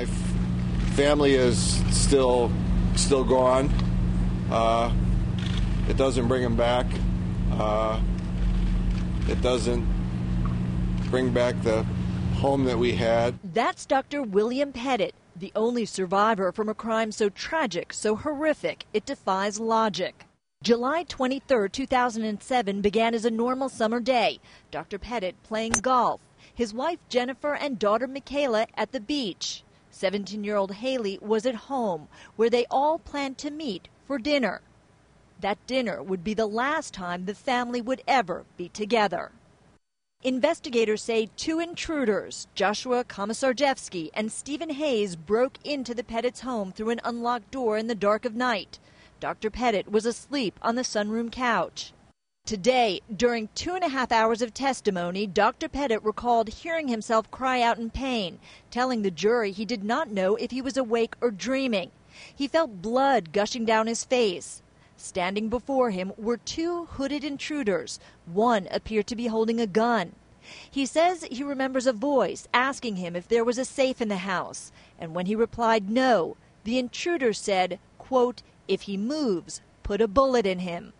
My family is still still gone. Uh, it doesn't bring them back. Uh, it doesn't bring back the home that we had. That's Dr. William Petit, the only survivor from a crime so tragic, so horrific, it defies logic. July 23, 2007 began as a normal summer day. Dr. Petit playing golf, his wife Jennifer and daughter Michaela at the beach. 17 year old Hayley was at home, where they all planned to meet for dinner. That dinner would be the last time the family would ever be together. Investigators say two intruders, Joshua Komisarjevsky and Steven Hayes, broke into the Petit's home through an unlocked door in the dark of night. Dr. Petit was asleep on the sunroom couch. Today, during two and a half hours of testimony, Dr. Petit recalled hearing himself cry out in pain, telling the jury he did not know if he was awake or dreaming. He felt blood gushing down his face. Standing before him were two hooded intruders. One appeared to be holding a gun. He says he remembers a voice asking him if there was a safe in the house. And when he replied no, the intruder said, quote, if he moves, put a bullet in him.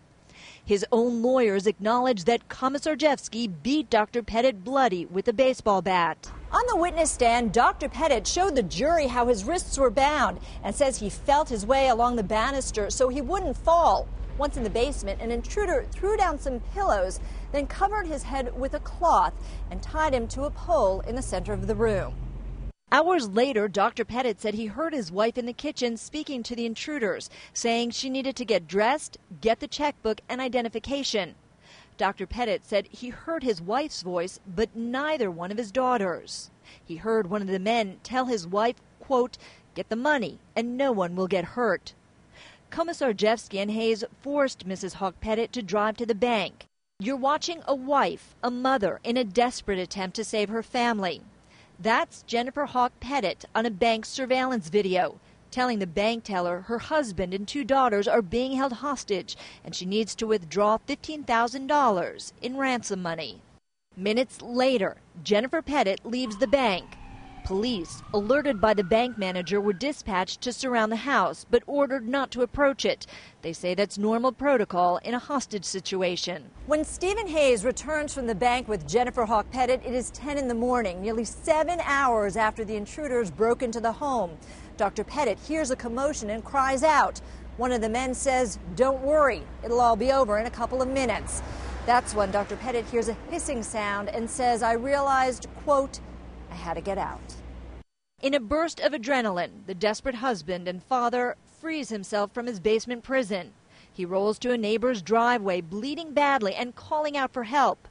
His own lawyers acknowledge that Komisarjevsky beat Dr. Petit bloody with a baseball bat. On the witness stand, Dr. Petit showed the jury how his wrists were bound and says he felt his way along the banister so he wouldn't fall. Once in the basement, an intruder threw down some pillows, then covered his head with a cloth and tied him to a pole in the center of the room. Hours later, Dr. Petit said he heard his wife in the kitchen speaking to the intruders, saying she needed to get dressed, get the checkbook, and identification. Dr. Petit said he heard his wife's voice, but neither one of his daughters. He heard one of the men tell his wife, quote, get the money and no one will get hurt. Komisarjevsky and Hayes forced Mrs. Hawke Petit to drive to the bank. You're watching a wife, a mother, in a desperate attempt to save her family. That's Jennifer Hawke Petit on a bank surveillance video telling the bank teller her husband and two daughters are being held hostage and she needs to withdraw $15,000 in ransom money. Minutes later, Jennifer Petit leaves the bank. Police, alerted by the bank manager, were dispatched to surround the house but ordered not to approach it. They say that's normal protocol in a hostage situation. When Steven Hayes returns from the bank with Jennifer Hawke Petit, it is 10 in the morning, nearly seven hours after the intruders broke into the home. Dr. Petit hears a commotion and cries out. One of the men says, Don't worry, it'll all be over in a couple of minutes. That's when Dr. Petit hears a hissing sound and says, I realized, quote, I had to get out. In a burst of adrenaline, the desperate husband and father frees himself from his basement prison. He rolls to a neighbor's driveway, bleeding badly and calling out for help.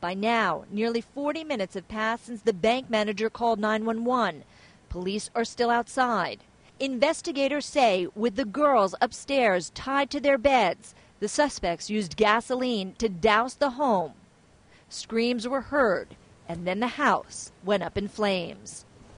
By now, nearly 40 minutes have passed since the bank manager called 911. Police are still outside. Investigators say with the girls upstairs tied to their beds, the suspects used gasoline to douse the home. Screams were heard, and then the house went up in flames.